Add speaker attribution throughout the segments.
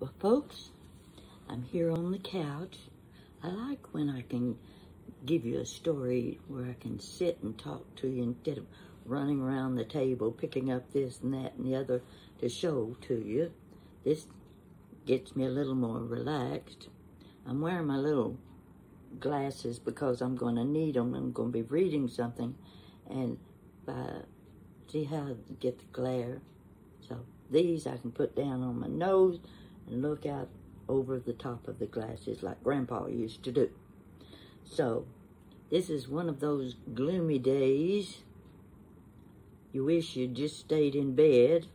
Speaker 1: Well, folks, I'm here on the couch. I like when I can give you a story where I can sit and talk to you instead of running around the table, picking up this and that and the other to show to you. This gets me a little more relaxed. I'm wearing my little glasses because I'm going to need them. I'm going to be reading something and by, see how I get the glare. So these I can put down on my nose and look out over the top of the glasses like Grandpa used to do. So, this is one of those gloomy days. You wish you'd just stayed in bed.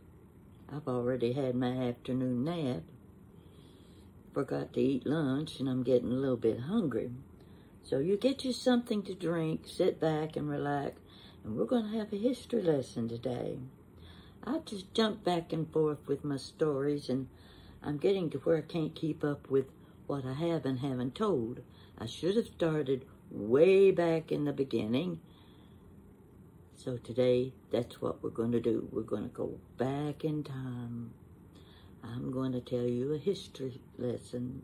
Speaker 1: I've already had my afternoon nap. Forgot to eat lunch and I'm getting a little bit hungry. So you get you something to drink, sit back and relax, and we're going to have a history lesson today. I just jump back and forth with my stories and I'm getting to where I can't keep up with what I have and haven't told. I should have started way back in the beginning. So today, that's what we're going to do. We're going to go back in time. I'm going to tell you a history lesson.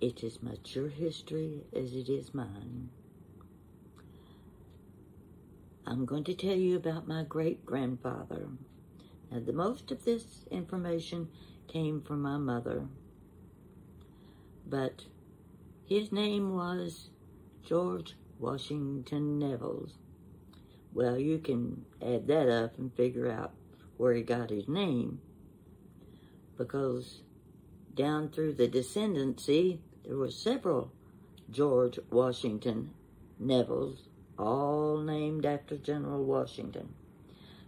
Speaker 1: It's as much your history as it is mine. I'm going to tell you about my great-grandfather. Now, the most of this information came from my mother. But his name was George Washington Nevels. Well, you can add that up and figure out where he got his name. Because down through the descendancy, there were several George Washington Nevels, all named after General Washington.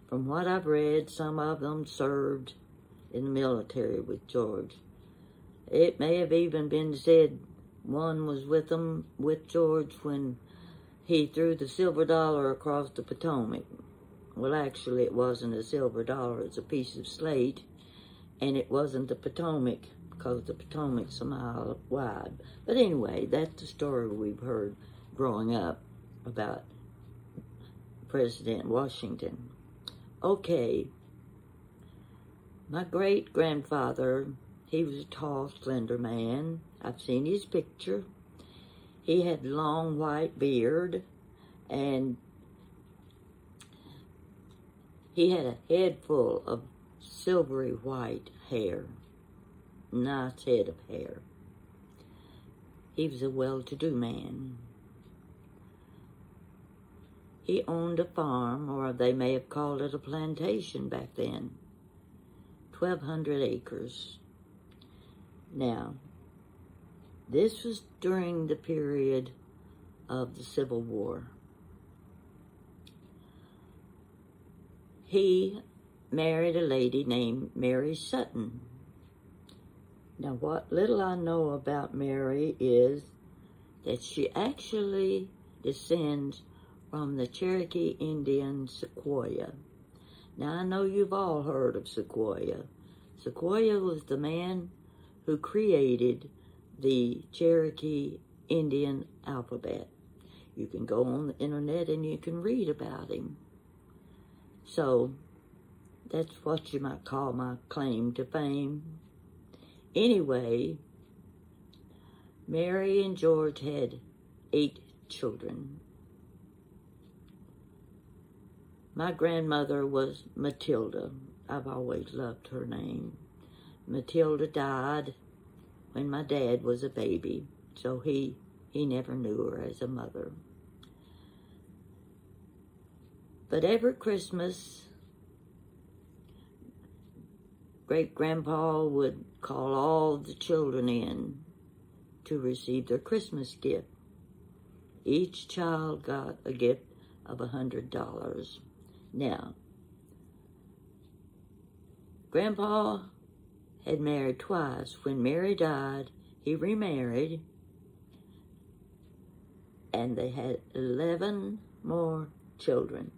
Speaker 1: From what I've read, some of them served in the military with George. It may have even been said one was with him, with George, when he threw the silver dollar across the Potomac. Well, actually, it wasn't a silver dollar. It's a piece of slate, and it wasn't the Potomac because the Potomac's a mile wide. But anyway, that's the story we've heard growing up about President Washington. Okay, my great-grandfather, he was a tall, slender man. I've seen his picture. He had long white beard and he had a head full of silvery white hair. Nice head of hair. He was a well-to-do man. He owned a farm, or they may have called it a plantation back then. 1,200 acres. Now, this was during the period of the Civil War. He married a lady named Mary Sutton. Now, what little I know about Mary is that she actually descends from the Cherokee Indian Sequoyah. Now, I know you've all heard of Sequoyah. Sequoyah was the man who created the Cherokee Indian alphabet. You can go on the internet and you can read about him. So, that's what you might call my claim to fame. Anyway, Mary and George had eight children. My grandmother was Matilda. I've always loved her name. Matilda died when my dad was a baby, so he, he never knew her as a mother. But every Christmas, great-grandpa would call all the children in to receive their Christmas gift. Each child got a gift of a $100. Now, Grandpa had married twice. When Mary died, he remarried, and they had 11 more children.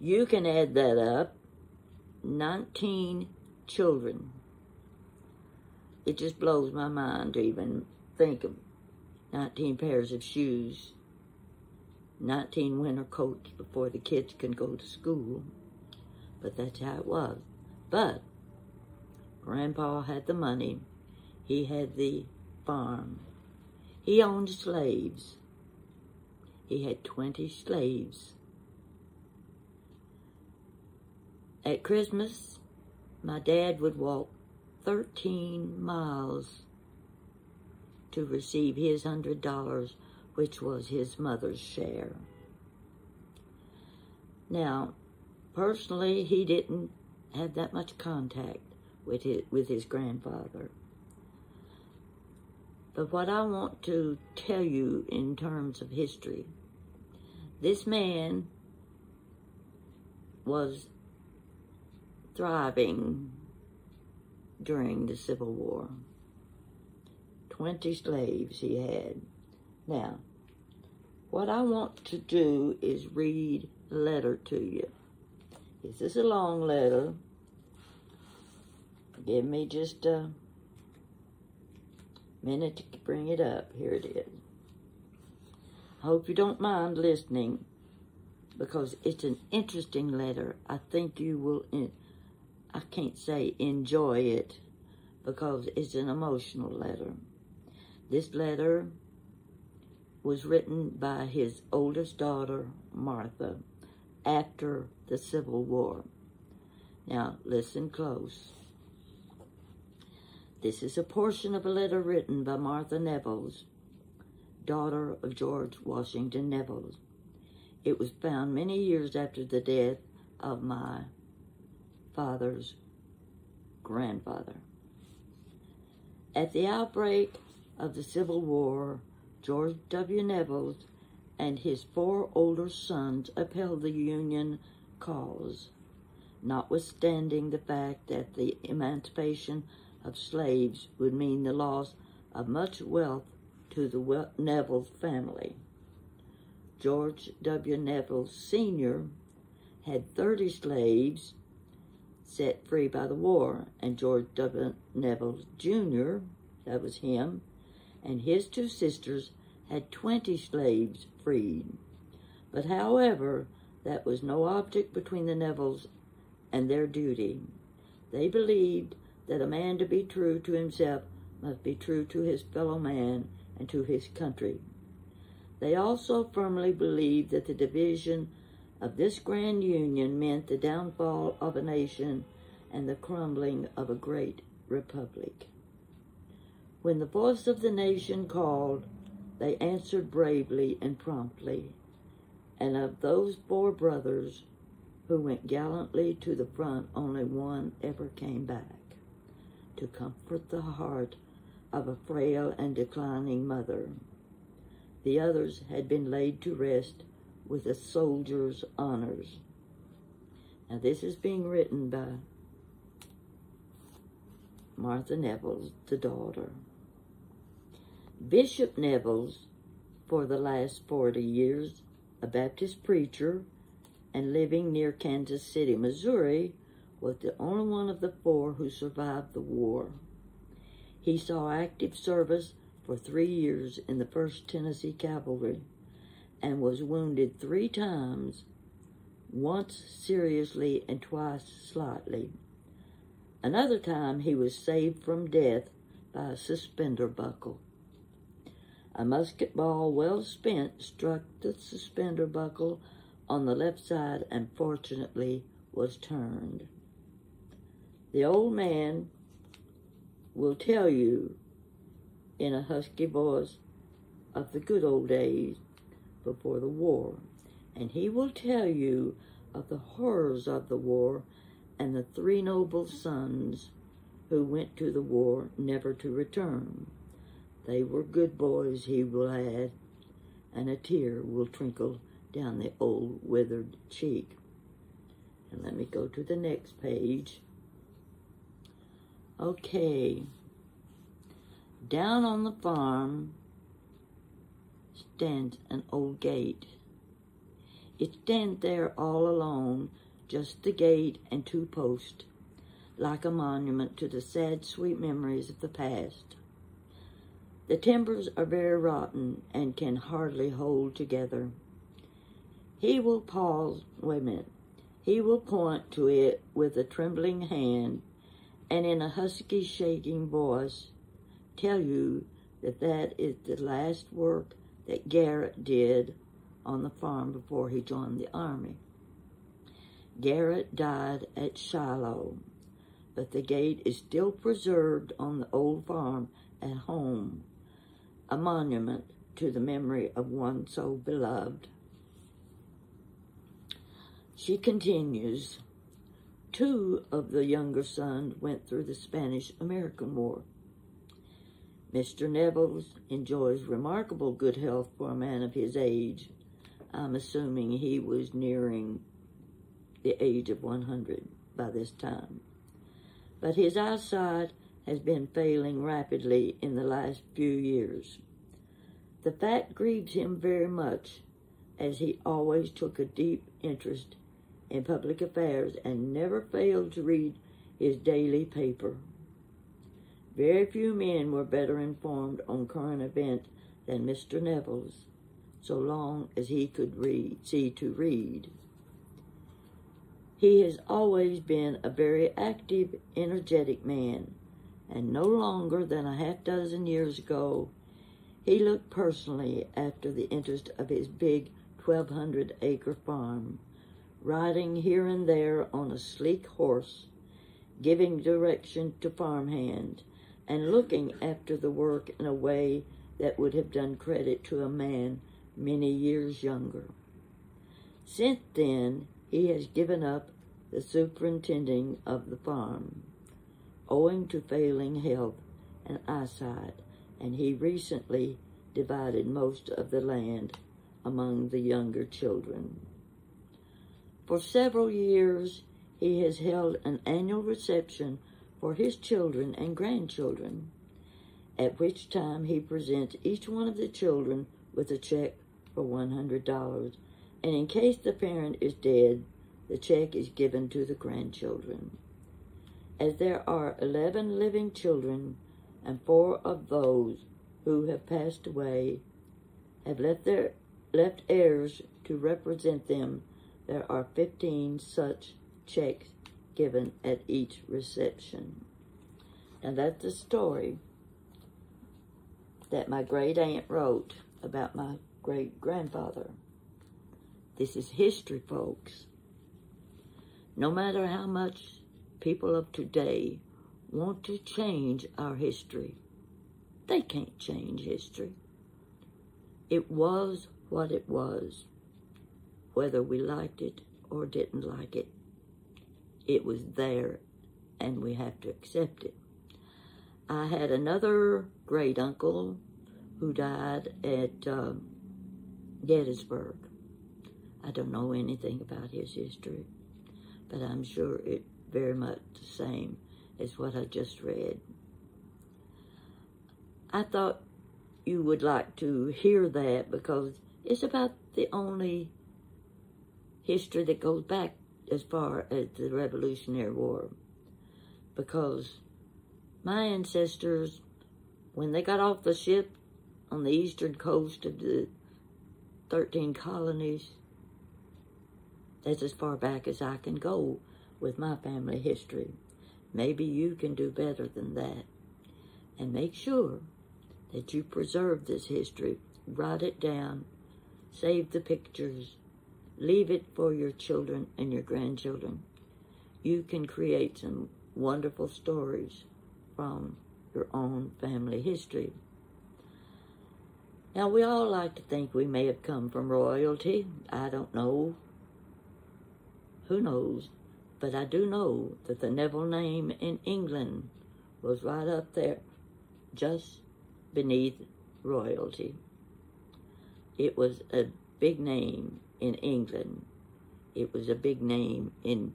Speaker 1: You can add that up, 19 children. It just blows my mind to even think of 19 pairs of shoes 19 winter coats before the kids can go to school. But that's how it was. But Grandpa had the money. He had the farm. He owned slaves. He had 20 slaves. At Christmas, my dad would walk 13 miles to receive his $100, which was his mother's share. Now, personally, he didn't have that much contact with his, with his grandfather. But what I want to tell you in terms of history, this man was thriving during the Civil War. 20 slaves he had. Now, what I want to do is read a letter to you. This is a long letter. Give me just a minute to bring it up. Here it is. I hope you don't mind listening because it's an interesting letter. I think you will I can't say enjoy it because it's an emotional letter. This letter was written by his oldest daughter, Martha, after the Civil War. Now, listen close. This is a portion of a letter written by Martha Nevels, daughter of George Washington Nevels. It was found many years after the death of my father's grandfather. At the outbreak of the Civil War, George W. Nevels and his four older sons upheld the Union cause, notwithstanding the fact that the emancipation of slaves would mean the loss of much wealth to the Nevels family. George W. Nevels Sr. had 30 slaves set free by the war, and George W. Nevels Jr., that was him, and his two sisters had 20 slaves freed. But however, that was no object between the Nevels and their duty. They believed that a man to be true to himself must be true to his fellow man and to his country. They also firmly believed that the division of this grand union meant the downfall of a nation and the crumbling of a great republic. When the voice of the nation called, they answered bravely and promptly. And of those four brothers who went gallantly to the front, only one ever came back to comfort the heart of a frail and declining mother. The others had been laid to rest with a soldier's honors. Now, this is being written by Martha Nevels, the daughter. Bishop Nevels, for the last 40 years, a Baptist preacher and living near Kansas City, Missouri, was the only one of the four who survived the war. He saw active service for three years in the 1st Tennessee Cavalry and was wounded three times, once seriously and twice slightly. Another time he was saved from death by a suspender buckle. A musket ball well spent struck the suspender buckle on the left side and fortunately was turned. The old man will tell you in a husky voice of the good old days before the war. And he will tell you of the horrors of the war and the three noble sons who went to the war never to return. They were good boys, he will add, and a tear will trickle down the old withered cheek. And let me go to the next page. Okay. Down on the farm stands an old gate. It stands there all alone, just the gate and two posts, like a monument to the sad, sweet memories of the past. The timbers are very rotten and can hardly hold together. He will pause, wait a minute, he will point to it with a trembling hand and in a husky, shaking voice, tell you that that is the last work that Garrett did on the farm before he joined the army. Garrett died at Shiloh, but the gate is still preserved on the old farm at home, a monument to the memory of one so beloved. She continues, two of the younger sons went through the Spanish-American War. Mr. Nevels enjoys remarkable good health for a man of his age. I'm assuming he was nearing the age of 100 by this time. But his eyesight has been failing rapidly in the last few years. The fact grieves him very much, as he always took a deep interest in public affairs and never failed to read his daily paper. Very few men were better informed on current events than Mr. Nevels, so long as he could read, see to read. He has always been a very active, energetic man, and no longer than a half dozen years ago, he looked personally after the interest of his big 1,200 acre farm, riding here and there on a sleek horse, giving direction to farmhand, and looking after the work in a way that would have done credit to a man many years younger. Since then, he has given up the superintending of the farm, owing to failing health and eyesight, and he recently divided most of the land among the younger children. For several years, he has held an annual reception for his children and grandchildren, at which time he presents each one of the children with a check for $100, and in case the parent is dead, the check is given to the grandchildren. As there are 11 living children, and four of those who have passed away have left their left heirs to represent them, there are 15 such checks given at each reception. Now that's the story that my great aunt wrote about my great grandfather. This is history, folks. No matter how much people of today want to change our history, they can't change history. It was what it was, whether we liked it or didn't like it. It was there, and we have to accept it. I had another great uncle who died at um, Gettysburg. I don't know anything about his history but I'm sure it's very much the same as what I just read. I thought you would like to hear that because it's about the only history that goes back as far as the Revolutionary War. Because my ancestors, when they got off the ship on the eastern coast of the 13 colonies, that's as far back as I can go with my family history. Maybe you can do better than that. And make sure that you preserve this history. Write it down. Save the pictures. Leave it for your children and your grandchildren. You can create some wonderful stories from your own family history. Now, we all like to think we may have come from royalty. I don't know. Who knows? But I do know that the Neville name in England was right up there, just beneath royalty. It was a big name in England. It was a big name in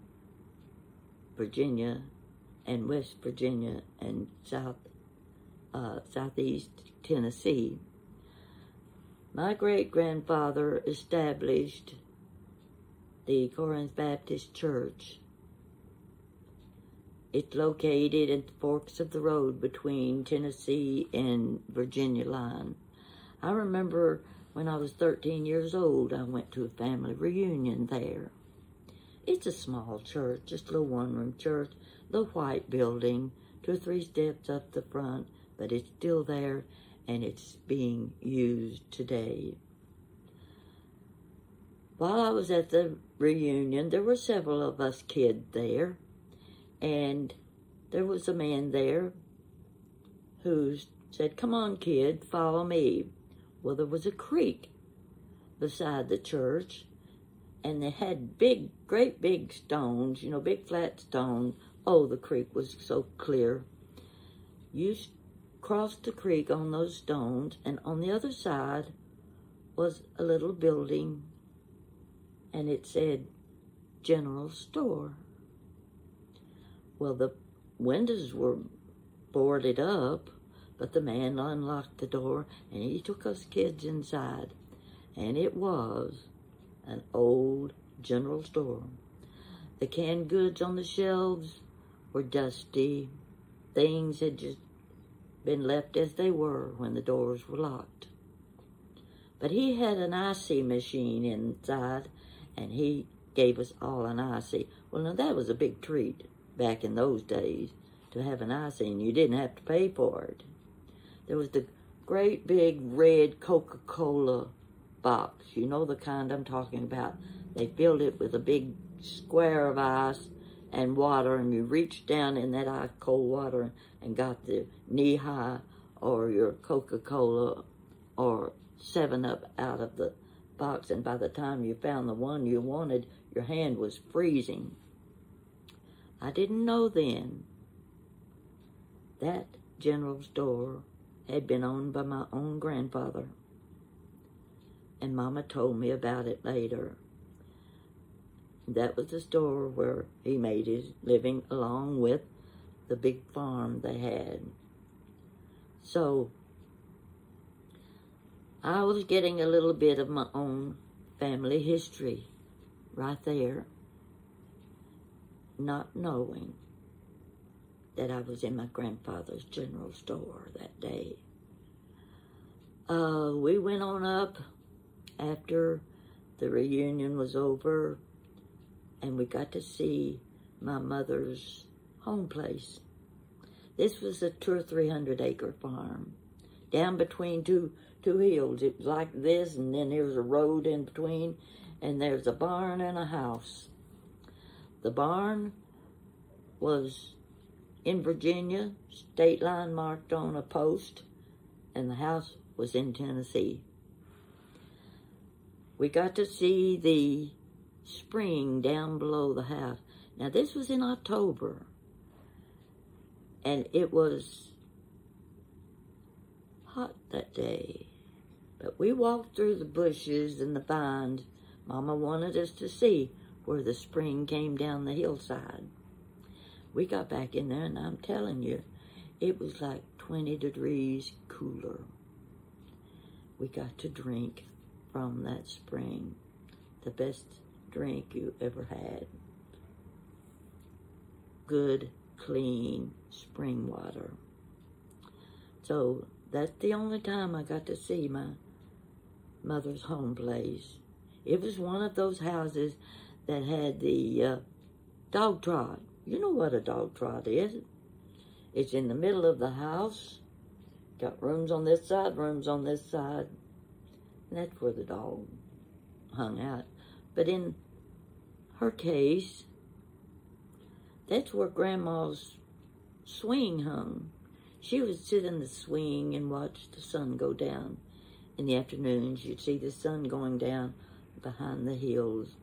Speaker 1: Virginia and West Virginia and South uh, Southeast Tennessee. My great grandfather established the Corinth Baptist Church. It's located at the forks of the road between Tennessee and Virginia line. I remember when I was 13 years old, I went to a family reunion there. It's a small church, just a little one-room church, little white building, two or three steps up the front, but it's still there and it's being used today. While I was at the reunion, there were several of us kids there, and there was a man there who said, Come on, kid, follow me. Well, there was a creek beside the church, and they had big, great big stones, you know, big flat stones. Oh, the creek was so clear. You crossed the creek on those stones, and on the other side was a little building, and it said General Store. Well, the windows were boarded up, but the man unlocked the door, and he took us kids inside, and it was an old general store. The canned goods on the shelves were dusty. Things had just been left as they were when the doors were locked. But he had an ICEE machine inside, and he gave us all an ICEE. Well, now that was a big treat back in those days to have an ICEE, and you didn't have to pay for it. There was the great big red Coca-Cola box. You know the kind I'm talking about. They filled it with a big square of ice and water, and you reached down in that ice cold water and got the Nehi or your Coca-Cola or 7-Up out of the box, and by the time you found the one you wanted, your hand was freezing. I didn't know then that general store had been owned by my own grandfather and Mama told me about it later. That was the store where he made his living along with the big farm they had. So, I was getting a little bit of my own family history right there, not knowing that I was in my grandfather's general store that day. Uh, we went on up after the reunion was over and we got to see my mother's home place. This was a two or three hundred acre farm down between two two hills. It was like this and then there's a road in between and there's a barn and a house. The barn was in Virginia, state line marked on a post, and the house was in Tennessee we got to see the spring down below the house. Now, this was in October, and it was hot that day. But we walked through the bushes and the vines. Mama wanted us to see where the spring came down the hillside. We got back in there, and I'm telling you, it was like 20 degrees cooler. We got to drink from that spring. The best drink you ever had. Good, clean spring water. So that's the only time I got to see my mother's home place. It was one of those houses that had the uh, dog trot. You know what a dog trot is. It's in the middle of the house. Got rooms on this side, rooms on this side. That's where the dog hung out. But in her case, that's where Grandma's swing hung. She would sit in the swing and watch the sun go down. In the afternoons, you'd see the sun going down behind the hills,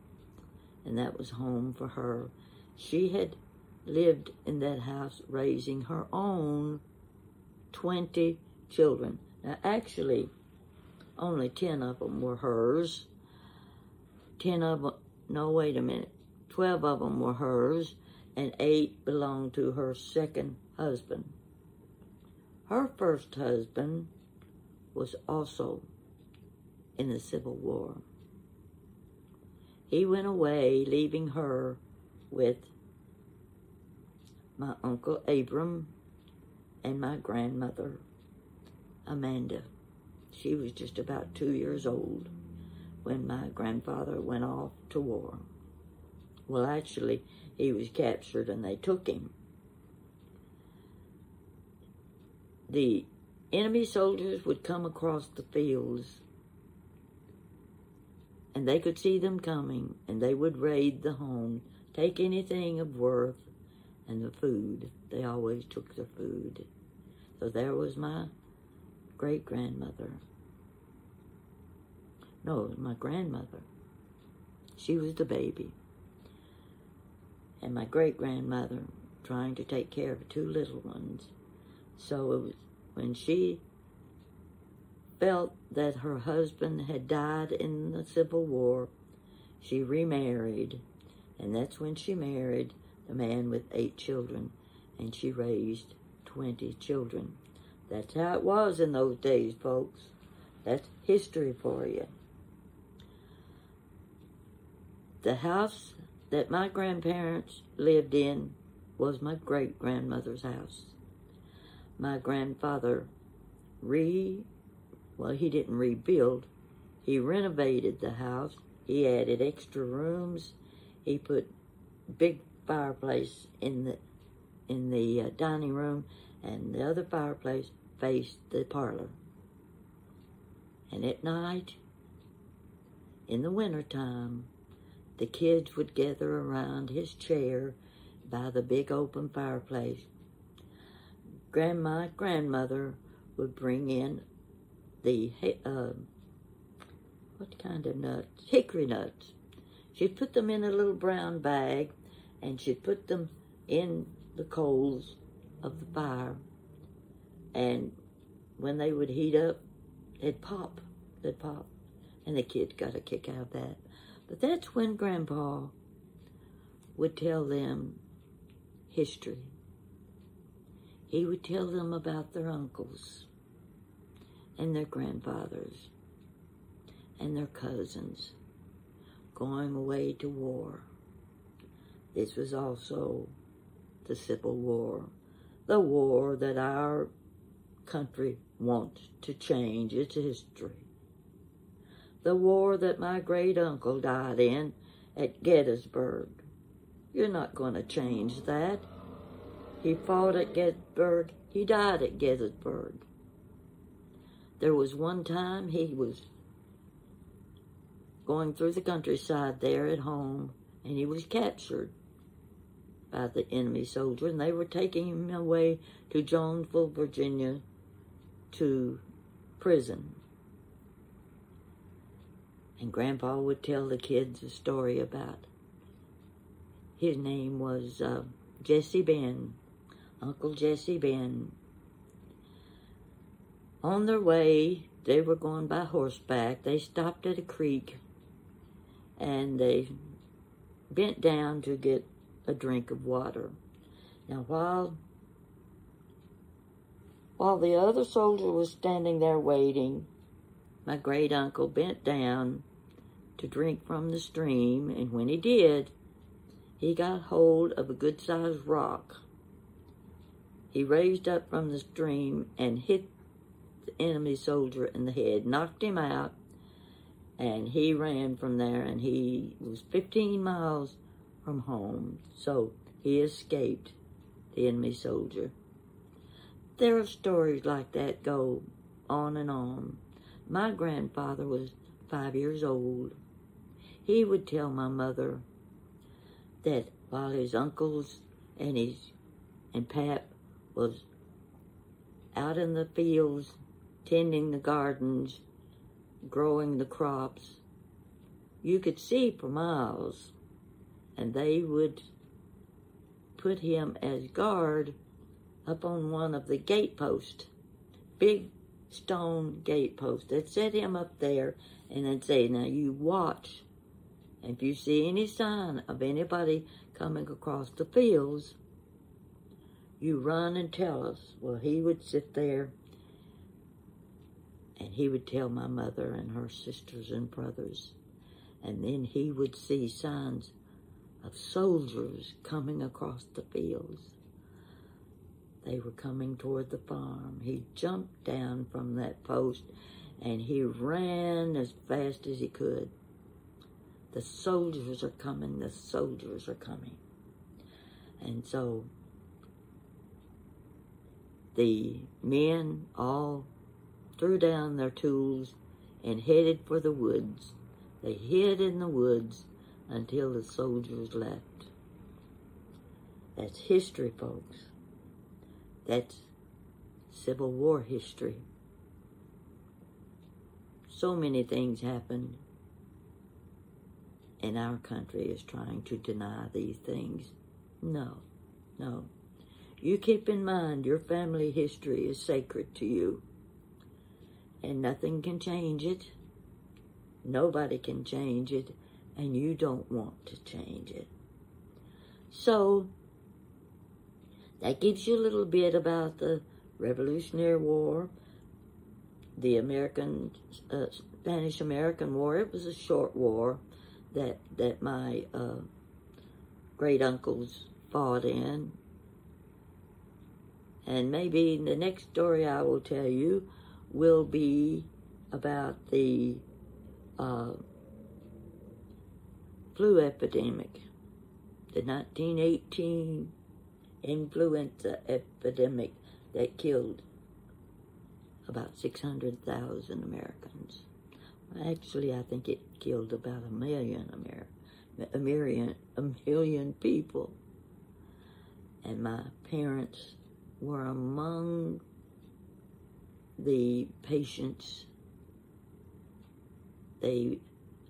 Speaker 1: and that was home for her. She had lived in that house raising her own 20 children. Now, actually, only 10 of them were hers. 10 of them, no, wait a minute. 12 of them were hers, and 8 belonged to her second husband. Her first husband was also in the Civil War. He went away, leaving her with my Uncle Abram and my grandmother, Amanda. She was just about two years old when my grandfather went off to war. Well, actually, he was captured and they took him. The enemy soldiers would come across the fields and they could see them coming and they would raid the home, take anything of worth and the food. They always took the food. So there was my great grandmother. No, my grandmother. She was the baby. And my great grandmother trying to take care of two little ones. So it was when she felt that her husband had died in the Civil War, she remarried. And that's when she married the man with eight children. And she raised 20 children. That's how it was in those days, folks. That's history for you. The house that my grandparents lived in was my great grandmother's house. My grandfather re, well, he didn't rebuild, he renovated the house. He added extra rooms. He put big fireplace in the in the uh, dining room, and the other fireplace faced the parlor. And at night, in the wintertime, the kids would gather around his chair by the big open fireplace. Grandma, grandmother would bring in the, uh, what kind of nuts? Hickory nuts. She'd put them in a little brown bag and she'd put them in the coals of the fire. And when they would heat up, they'd pop. They'd pop. And the kid got a kick out of that. But that's when Grandpa would tell them history. He would tell them about their uncles and their grandfathers and their cousins going away to war. This was also the Civil War, the war that our country wants to change its history. The war that my great uncle died in at Gettysburg. You're not going to change that. He fought at Gettysburg. He died at Gettysburg. There was one time he was going through the countryside there at home, and he was captured by the enemy soldier, and they were taking him away to Jonesville, Virginia, to prison. And Grandpa would tell the kids a story about. His name was uh, Jesse Ben, Uncle Jesse Ben. On their way, they were going by horseback. They stopped at a creek and they bent down to get a drink of water. Now, while while the other soldier was standing there waiting, my great uncle bent down to drink from the stream, and when he did, he got hold of a good sized rock. He raised up from the stream and hit the enemy soldier in the head, knocked him out, and he ran from there, and he was 15 miles from home, so he escaped the enemy soldier. There are stories like that go on and on. My grandfather was five years old. He would tell my mother that while his uncles and his and Pap was out in the fields tending the gardens, growing the crops, you could see for miles and they would put him as guard up on one of the gateposts, big stone gateposts. They'd set him up there and they'd say, now you watch. If you see any sign of anybody coming across the fields, you run and tell us. Well, he would sit there and he would tell my mother and her sisters and brothers. And then he would see signs of soldiers coming across the fields. They were coming toward the farm. He jumped down from that post and he ran as fast as he could. The soldiers are coming, the soldiers are coming. And so the men all threw down their tools and headed for the woods. They hid in the woods until the soldiers left. That's history, folks. That's Civil War history. So many things happened, and our country is trying to deny these things. No, no. You keep in mind your family history is sacred to you, and nothing can change it. Nobody can change it, and you don't want to change it. So, that gives you a little bit about the Revolutionary War, the American, uh, Spanish-American War. It was a short war that, that my uh, great uncles fought in. And maybe in the next story I will tell you will be about the uh, flu epidemic, the 1918 influenza epidemic that killed about 600,000 Americans. Actually, I think it killed about a million Amer a million, a million people. And my parents were among the patients. They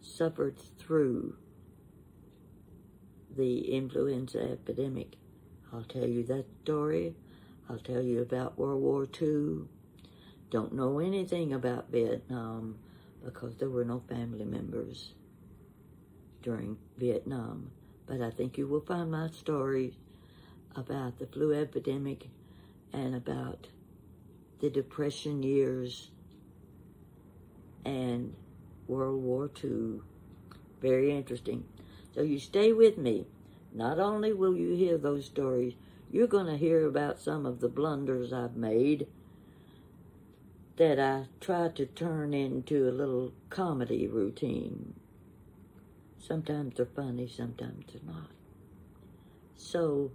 Speaker 1: suffered through the influenza epidemic. I'll tell you that story. I'll tell you about World War II. Don't know anything about Vietnam because there were no family members during Vietnam. But I think you will find my story about the flu epidemic and about the Depression years and World War II. Very interesting. So you stay with me. Not only will you hear those stories, you're going to hear about some of the blunders I've made that I try to turn into a little comedy routine. Sometimes they're funny, sometimes they're not. So,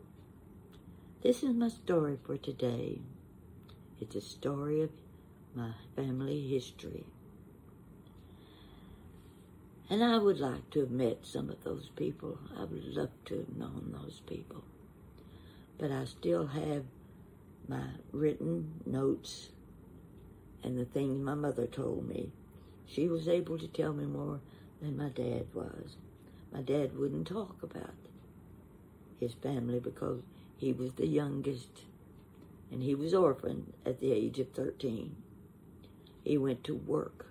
Speaker 1: this is my story for today. It's a story of my family history. And I would like to have met some of those people. I would love to have known those people. But I still have my written notes and the things my mother told me. She was able to tell me more than my dad was. My dad wouldn't talk about his family because he was the youngest and he was orphaned at the age of 13. He went to work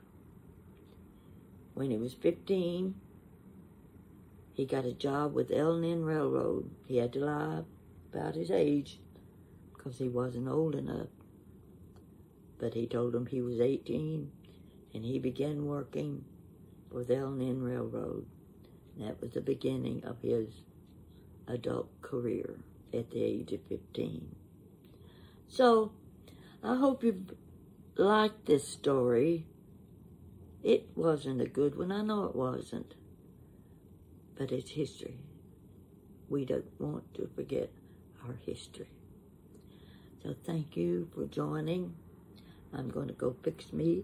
Speaker 1: when he was 15, he got a job with L&N Railroad. He had to lie about his age because he wasn't old enough. But he told them he was 18, and he began working for the L&N Railroad. And that was the beginning of his adult career at the age of 15. So, I hope you liked this story. It wasn't a good one. I know it wasn't. But it's history. We don't want to forget our history. So thank you for joining. I'm going to go fix me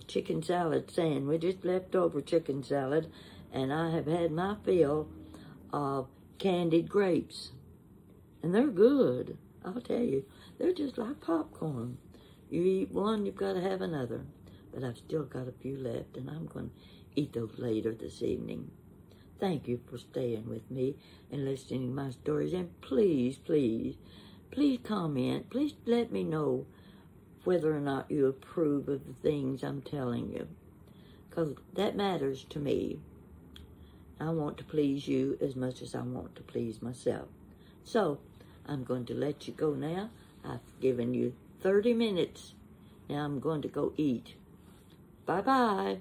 Speaker 1: a chicken salad sandwich. It's leftover chicken salad. And I have had my fill of candied grapes. And they're good. I'll tell you. They're just like popcorn. You eat one, you've got to have another but I've still got a few left, and I'm going to eat those later this evening. Thank you for staying with me and listening to my stories. And please, please, please comment. Please let me know whether or not you approve of the things I'm telling you. Because that matters to me. I want to please you as much as I want to please myself. So, I'm going to let you go now. I've given you 30 minutes. Now I'm going to go eat. Bye bye.